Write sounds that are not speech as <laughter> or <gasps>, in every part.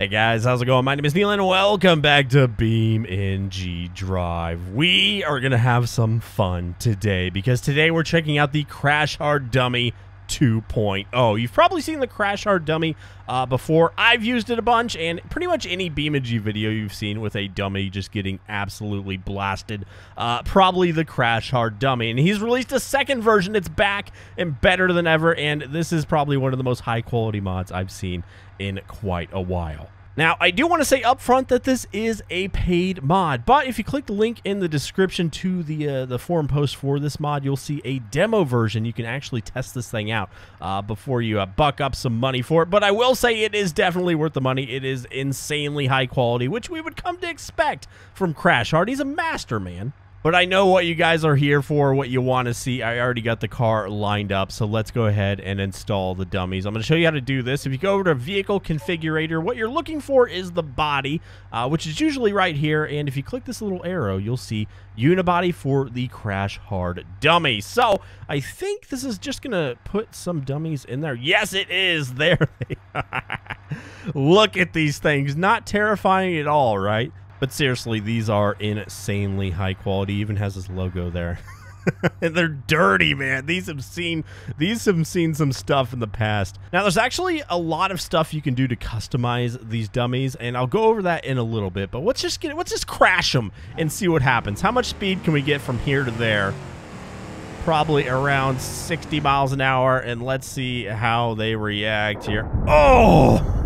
Hey guys, how's it going? My name is Neil and welcome back to BeamNG Drive. We are going to have some fun today because today we're checking out the Crash Hard Dummy 2.0. You've probably seen the Crash Hard Dummy uh, before. I've used it a bunch, and pretty much any BeamNG video you've seen with a dummy just getting absolutely blasted, uh, probably the Crash Hard Dummy. And he's released a second version. It's back and better than ever, and this is probably one of the most high-quality mods I've seen in quite a while. Now, I do want to say up front that this is a paid mod, but if you click the link in the description to the uh, the forum post for this mod, you'll see a demo version. You can actually test this thing out uh, before you uh, buck up some money for it. But I will say it is definitely worth the money. It is insanely high quality, which we would come to expect from Crash Hard. He's a master, man. But I know what you guys are here for, what you want to see. I already got the car lined up, so let's go ahead and install the dummies. I'm going to show you how to do this. If you go over to Vehicle Configurator, what you're looking for is the body, uh, which is usually right here. And if you click this little arrow, you'll see Unibody for the Crash Hard dummy. So I think this is just going to put some dummies in there. Yes, it is. <laughs> There. Look at these things. Not terrifying at all, right? But seriously, these are insanely high quality. Even has this logo there. <laughs> and they're dirty, man. These have seen these have seen some stuff in the past. Now, there's actually a lot of stuff you can do to customize these dummies, and I'll go over that in a little bit. But let's just get let's just crash them and see what happens. How much speed can we get from here to there? Probably around 60 miles an hour, and let's see how they react here. Oh!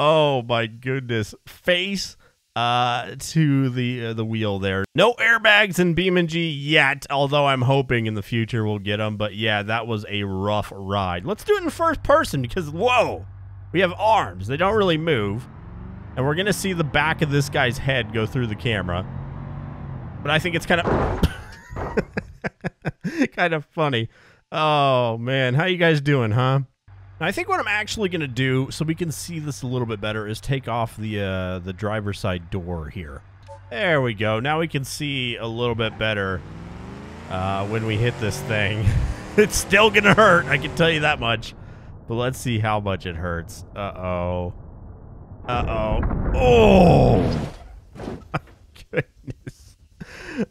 Oh my goodness. Face uh, to the uh, the wheel there. No airbags in BeamNG yet, although I'm hoping in the future we'll get them. But yeah, that was a rough ride. Let's do it in first person because, whoa, we have arms. They don't really move. And we're going to see the back of this guy's head go through the camera. But I think it's kind of... <laughs> kind of funny. Oh, man. How you guys doing, huh? Now, I think what I'm actually going to do, so we can see this a little bit better, is take off the uh, the driver's side door here. There we go. Now we can see a little bit better uh, when we hit this thing. <laughs> it's still going to hurt, I can tell you that much. But let's see how much it hurts. Uh-oh. Uh-oh. Oh! <laughs> My goodness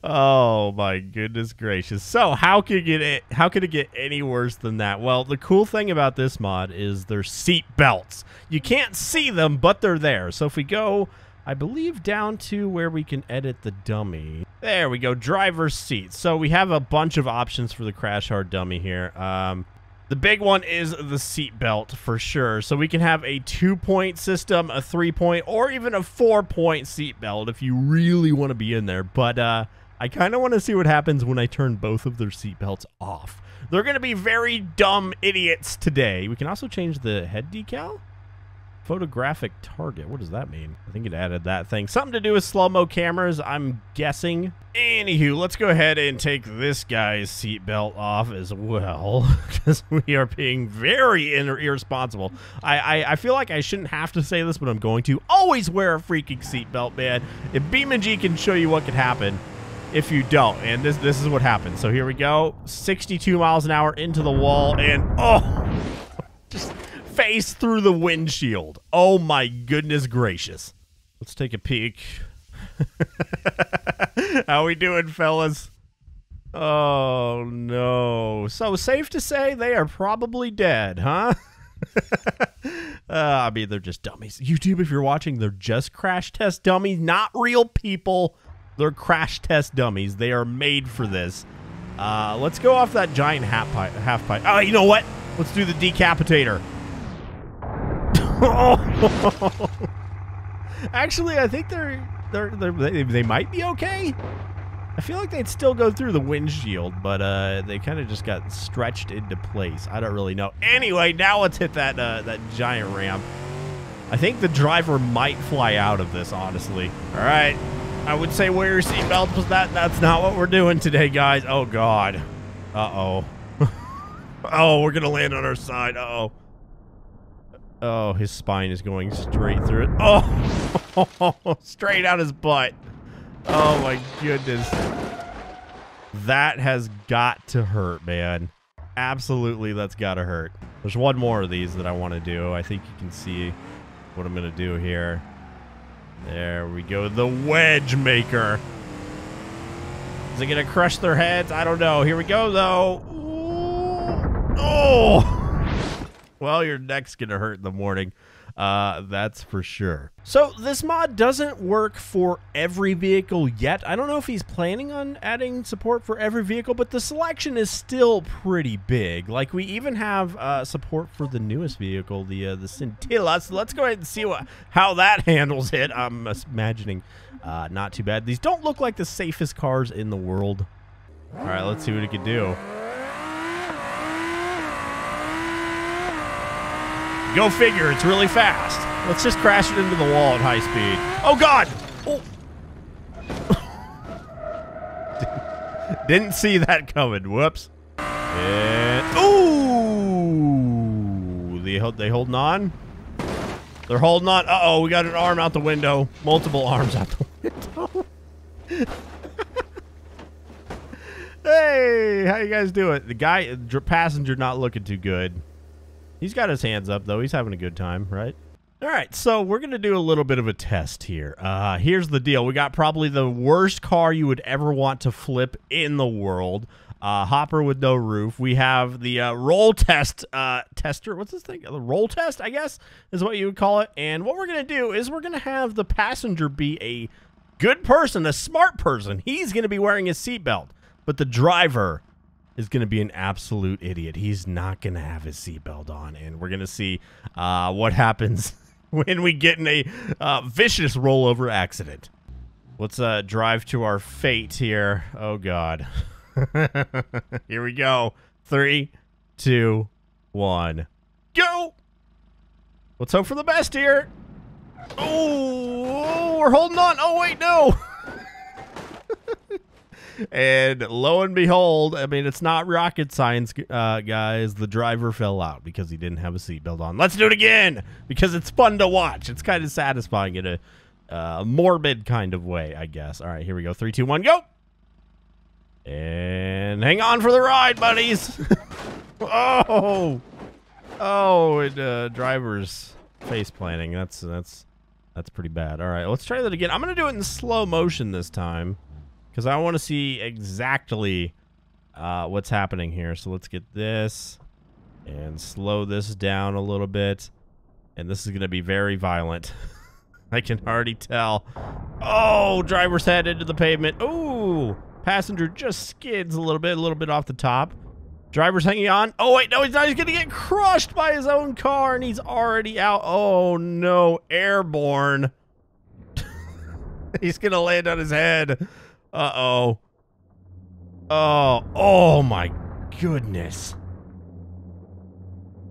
oh my goodness gracious. So how could it how could it get any worse than that? Well, the cool thing about this mod is there's seat belts. You can't see them, but they're there. So if we go I believe down to where we can edit the dummy. There we go, driver's seat. So we have a bunch of options for the Crash Hard dummy here. Um, the big one is the seatbelt for sure. So we can have a two-point system, a three-point, or even a four-point seatbelt if you really want to be in there. But uh, I kind of want to see what happens when I turn both of their seatbelts off. They're going to be very dumb idiots today. We can also change the head decal. Photographic target. What does that mean? I think it added that thing. Something to do with slow-mo cameras, I'm guessing. Anywho, let's go ahead and take this guy's seatbelt off as well. <laughs> Because we are being very irresponsible. I, I, I, feel like I shouldn't have to say this, but I'm going to. Always wear a freaking seatbelt, man. If BeamNG can show you what could happen if you don't. And this this is what happens. So here we go. 62 miles an hour into the wall. And, oh, <laughs> just face through the windshield. Oh my goodness gracious. Let's take a peek. <laughs> How we doing, fellas? Oh no. So safe to say they are probably dead, huh? <laughs> uh, I mean, they're just dummies. YouTube, if you're watching, they're just crash test dummies, not real people. They're crash test dummies. They are made for this. Uh, let's go off that giant half pipe. Half pipe. Oh, you know what? Let's do the decapitator. <laughs> Actually, I think they're, they're, they're they, they might be okay. I feel like they'd still go through the windshield, but uh, they kind of just got stretched into place. I don't really know. Anyway, now let's hit that uh, that giant ramp. I think the driver might fly out of this, honestly. All right. I would say wear your seatbelt, but that that's not what we're doing today, guys. Oh, God. Uh-oh. <laughs> oh, we're going to land on our side. Uh-oh. Oh, his spine is going straight through it. Oh, <laughs> straight out his butt. Oh my goodness. That has got to hurt, man. Absolutely, that's got to hurt. There's one more of these that I want to do. I think you can see what I'm going to do here. There we go. The wedge maker. Is it going to crush their heads? I don't know. Here we go, though. Ooh. Oh! <laughs> Well, your neck's going to hurt in the morning. Uh, that's for sure. So this mod doesn't work for every vehicle yet. I don't know if he's planning on adding support for every vehicle, but the selection is still pretty big. Like we even have uh, support for the newest vehicle, the uh, the Scintilla. So let's go ahead and see what how that <laughs> handles it. I'm imagining uh, not too bad. These don't look like the safest cars in the world. All right, let's see what it can do. Go figure, it's really fast. Let's just crash it into the wall at high speed. Oh, God! Oh. <laughs> Didn't see that coming. Whoops. And, ooh! They, they holding on? They're holding on. Uh-oh, we got an arm out the window. Multiple arms out the window. <laughs> hey, how you guys doing? The guy, the passenger not looking too good. He's got his hands up, though. He's having a good time, right? All right, so we're going to do a little bit of a test here. Uh, here's the deal. We got probably the worst car you would ever want to flip in the world. Uh, hopper with no roof. We have the uh, roll test uh, tester. What's this thing? The roll test, I guess, is what you would call it. And what we're going to do is we're going to have the passenger be a good person, a smart person. He's going to be wearing his seatbelt. But the driver is going to be an absolute idiot. He's not going to have his seatbelt on, and we're going to see uh, what happens <laughs> when we get in a uh, vicious rollover accident. Let's uh, drive to our fate here. Oh, God. <laughs> here we go. Three, two, one, go! Let's hope for the best here. Oh, we're holding on. Oh, wait, no. <laughs> and lo and behold, I mean, it's not rocket science, uh, guys. The driver fell out because he didn't have a seatbelt on. Let's do it again because it's fun to watch. It's kind of satisfying in a uh, morbid kind of way, I guess. All right, here we go. Three, two, one, go. And hang on for the ride, buddies. <laughs> oh, oh, and uh, driver's face planting. That's that's that's pretty bad. All right, let's try that again. I'm gonna do it in slow motion this time because I want to see exactly uh, what's happening here. So let's get this and slow this down a little bit. And this is going to be very violent. <laughs> I can already tell. Oh, driver's head into the pavement. Ooh, passenger just skids a little bit, a little bit off the top. Driver's hanging on. Oh, wait, no, he's not. He's going to get crushed by his own car, and he's already out. Oh, no, airborne. <laughs> he's going to land on his head. Uh-oh. Oh, oh my goodness.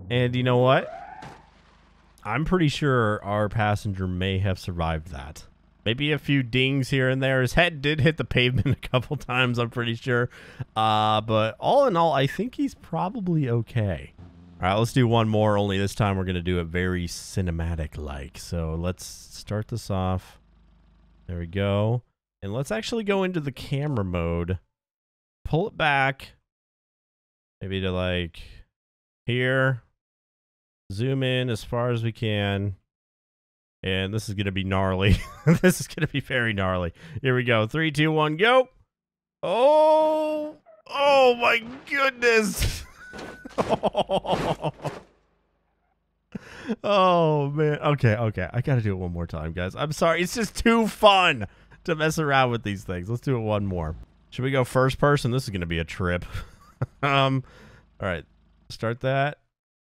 And you know what? I'm pretty sure our passenger may have survived that. Maybe a few dings here and there. His head did hit the pavement <laughs> a couple times, I'm pretty sure. Uh, but all in all, I think he's probably okay. All right, let's do one more, only this time we're going to do it very cinematic-like. So let's start this off. There we go. And let's actually go into the camera mode. Pull it back. Maybe to like here. Zoom in as far as we can. And this is going to be gnarly. <laughs> this is going to be very gnarly. Here we go. Three, two, one, go. Oh, oh my goodness. oh. <laughs> oh man. Okay, okay. I got to do it one more time, guys. I'm sorry. It's just too fun to mess around with these things. Let's do it one more. Should we go first person? This is going to be a trip. <laughs> um, all right, start that.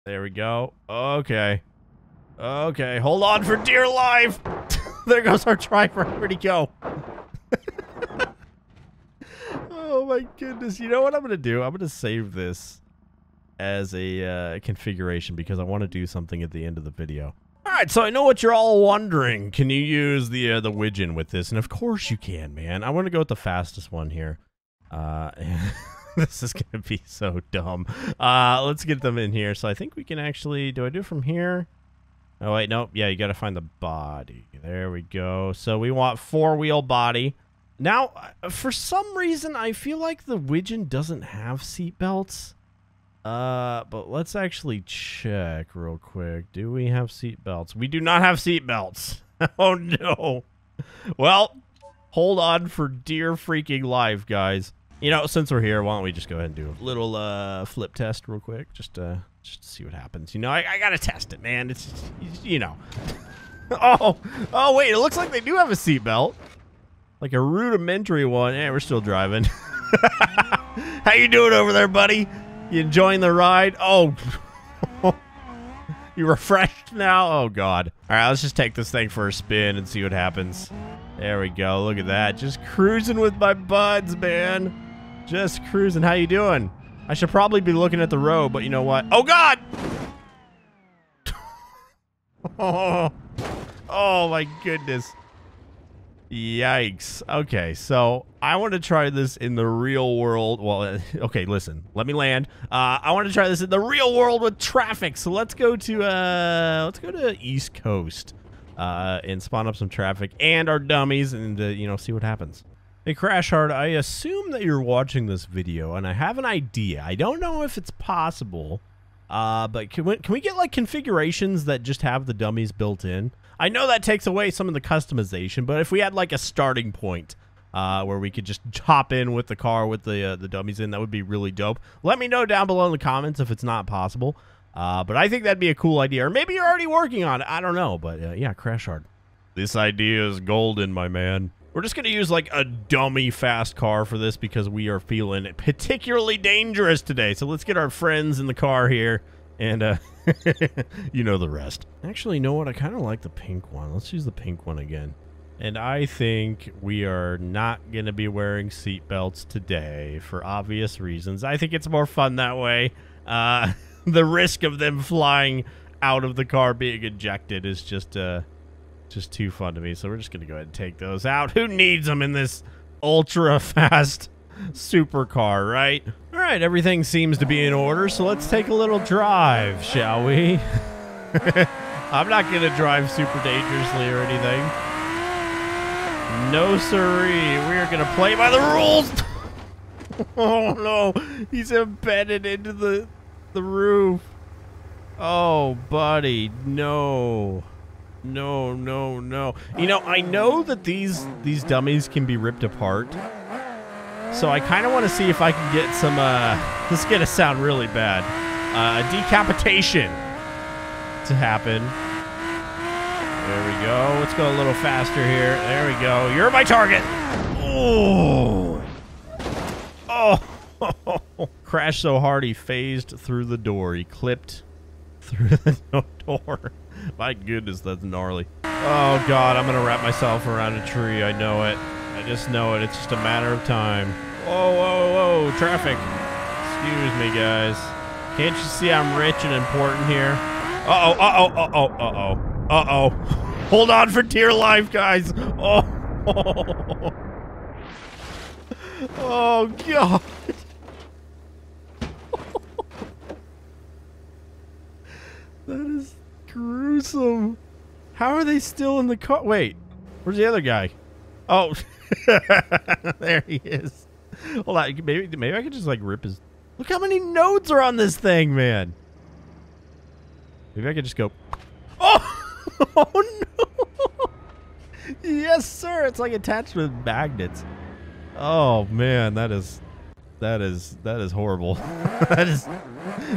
There we go. Okay. Okay, hold on for dear life. <laughs> there goes our driver. Where'd he go? <laughs> oh my goodness. You know what I'm going to do? I'm going to save this as a uh, configuration because I want to do something at the end of the video. Right, so I know what you're all wondering. Can you use the uh, the Wigeon with this? And of course you can, man. I want to go with the fastest one here. Uh, <laughs> this is gonna be so dumb. Uh, let's get them in here. So I think we can actually. Do I do from here? Oh wait, nope. Yeah, you got to find the body. There we go. So we want four wheel body. Now, uh, for some reason, I feel like the Wigeon doesn't have seat belts. Uh, but let's actually check real quick. Do we have seat belts? We do not have seat belts. <laughs> oh no. Well, hold on for dear freaking life, guys. You know, since we're here, why don't we just go ahead and do a little uh flip test real quick, just uh just to see what happens. You know, I, I gotta test it, man. It's you know. <laughs> oh, oh wait, it looks like they do have a seat belt, like a rudimentary one. Yeah, we're still driving. <laughs> How you doing over there, buddy? You enjoying the ride? Oh, <laughs> you refreshed now? Oh, God. All right, let's just take this thing for a spin and see what happens. There we go. Look at that. Just cruising with my buds, man. Just cruising. How you doing? I should probably be looking at the road, but you know what? Oh, God! oh, <laughs> oh, my goodness. Yikes. Okay, so I want to try this in the real world. Well, <laughs> okay, listen. Let me land. Uh, I want to try this in the real world with traffic. So let's go to uh, let's go to East Coast uh, and spawn up some traffic and our dummies, and uh, you know see what happens. Hey, Crash Hard, I assume that you're watching this video, and I have an idea. I don't know if it's possible, uh, but can we, can we get like configurations that just have the dummies built in? I know that takes away some of the customization, but if we had like a starting point uh, where we could just hop in with the car with the uh, the dummies in, that would be really dope. Let me know down below in the comments if it's not possible. Uh, but I think that'd be a cool idea. Or maybe you're already working on it. I don't know. But uh, yeah, Crash Hard. This idea is golden, my man. We're just going to use like a dummy fast car for this because we are feeling particularly dangerous today. So let's get our friends in the car here and uh, <laughs> you know the rest. Actually, you know what? I kind of like the pink one. Let's use the pink one again. And I think we are not going to be wearing seatbelts today for obvious reasons. I think it's more fun that way. Uh, <laughs> the risk of them flying out of the car being ejected is just uh, just too fun to me. So we're just going to go ahead and take those out. Who needs them in this ultra fast <laughs> supercar, right? All right, everything seems to be in order, so let's take a little drive, shall we? <laughs> I'm not going to drive super dangerously or anything. No, siree. We are going to play by the rules. <laughs> oh, no. He's embedded into the, the roof. Oh, buddy. No. No, no, no. You know, I know that these these dummies can be ripped apart. So I kind of want to see if I can get some, uh, <laughs> this is going to sound really bad, uh, decapitation to happen. There we go. Let's go a little faster here. There we go. You're my target. Oh. Oh. <laughs> Crashed so hard he phased through the door. He clipped through <laughs> the door. My goodness, that's gnarly. Oh, God. I'm going to wrap myself around a tree. I know it. I just know it. It's just a matter of time. Whoa, whoa, whoa. Traffic. Excuse me, guys. Can't you see I'm rich and important here? Uh-oh, uh-oh, uh-oh, uh-oh. Uh-oh. <laughs> Hold on for dear life, guys. <laughs> Oh. Oh, God. <laughs> that is gruesome. How are they still in the car? Wait, where's the other guy? Oh, <laughs> there he is. Hold on, maybe maybe I could just like rip his. Look how many nodes are on this thing, man. Maybe I could just go. <laughs> Oh, oh no! yes, sir. It's like attached with magnets. Oh man, that is that is that is horrible. <laughs> that is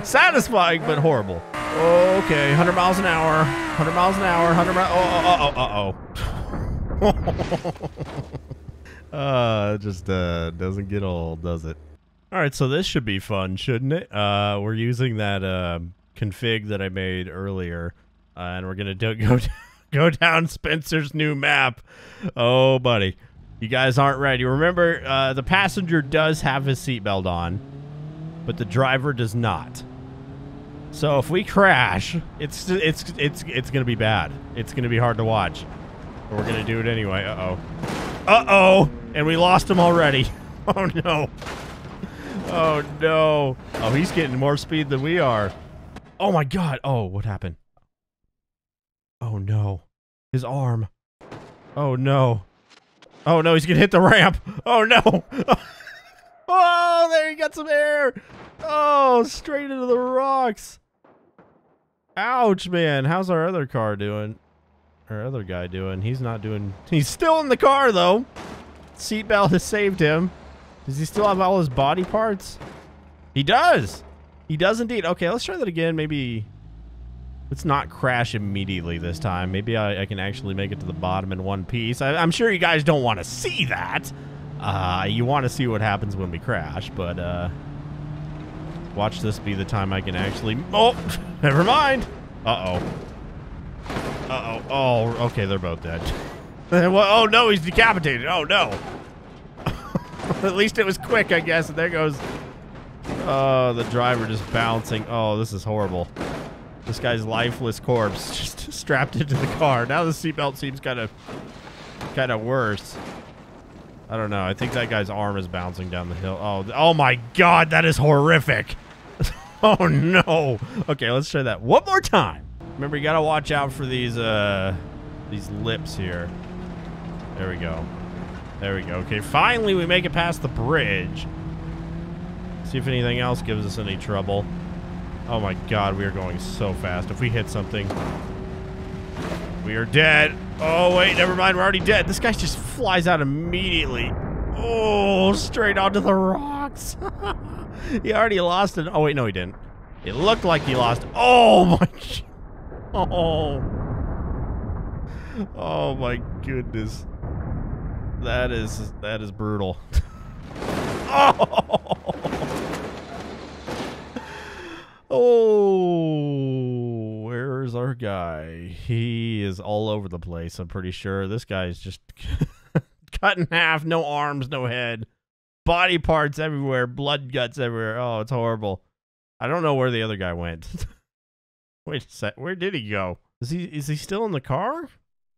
satisfying but horrible. Okay, 100 miles an hour. 100 miles an hour. 100 miles. Oh, oh, oh, oh, oh. Uh, just uh, doesn't get old, does it? All right, so this should be fun, shouldn't it? Uh, we're using that uh, config that I made earlier, uh, and we're gonna do, <laughs> go go down Spencer's new map. Oh, buddy, you guys aren't ready. Remember, uh, the passenger does have his seatbelt on, but the driver does not. So if we crash, it's it's it's it's gonna be bad. It's gonna be hard to watch. But we're gonna do it anyway. Uh oh. Uh oh. And we lost him already. <laughs> Oh, no. Oh, no. Oh, he's getting more speed than we are. Oh, my God. Oh, what happened? Oh, no. His arm. Oh, no. Oh, no. He's going to hit the ramp. Oh, no. <laughs> oh, there he got some air. Oh, straight into the rocks. Ouch, man. How's our other car doing? Our other guy doing? He's not doing... He's still in the car, though. Seatbelt has saved him. Does he still have all his body parts? He does. He does indeed. Okay, let's try that again. Maybe... Let's not crash immediately this time. Maybe I, I can actually make it to the bottom in one piece. I, am sure you guys don't want to see that. Uh, you want to see what happens when we crash, but... Uh, Watch this be the time I can actually... Oh, <laughs> never mind. Uh-oh. Uh-oh. Oh, okay, they're both dead. <laughs> <laughs> oh, no, he's decapitated. Oh, no. <laughs> At least it was quick, I guess. And there goes... Oh, the driver just bouncing. Oh, this is horrible. This guy's lifeless corpse <laughs> just strapped into the car. Now the seatbelt seems kind of kind of worse. I don't know. I think that guy's arm is bouncing down the hill. Oh, oh my god, that is horrific. Oh no. Okay, let's try that one more time. Remember, you gotta watch out for these uh these lips here. There we go. There we go. Okay, finally we make it past the bridge. See if anything else gives us any trouble. Oh my god, we are going so fast. If we hit something, we are dead. Oh wait, never mind. We're already dead. This guy just flies out immediately. Oh, straight onto the rocks. <laughs> he already lost it. Oh, wait, no, he didn't. It looked like he lost. Oh, <laughs> my. Oh. Oh, my goodness. That is, that is brutal. <laughs> oh. Oh, where's our guy? He is all over the place, I'm pretty sure. This guy's just <laughs> cut in half, no arms, no head body parts everywhere, blood guts everywhere. Oh, it's horrible. I don't know where the other guy went. <laughs> Wait a sec. Where did he go? Is he is he still in the car?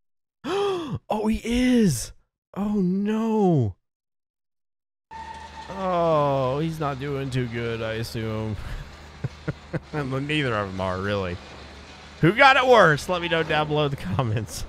<gasps> oh, he is. Oh no. Oh, he's not doing too good, I assume. <laughs> Neither of them are, really. Who got it worse? Let me know down below in the comments.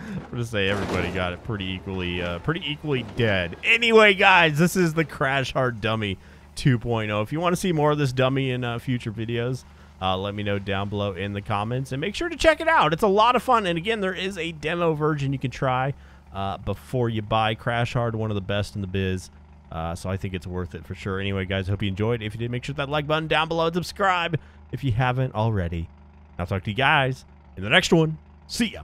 I'm gonna say everybody got it pretty equally, uh, pretty equally dead. Anyway, guys, this is the Crash Hard Dummy 2.0. If you want to see more of this dummy in uh, future videos, uh, let me know down below in the comments and make sure to check it out. It's a lot of fun. And again, there is a demo version you can try uh, before you buy Crash Hard, one of the best in the biz. Uh, so I think it's worth it for sure. Anyway, guys, hope you enjoyed. If you did, make sure that like button down below and subscribe if you haven't already. I'll talk to you guys in the next one. See ya.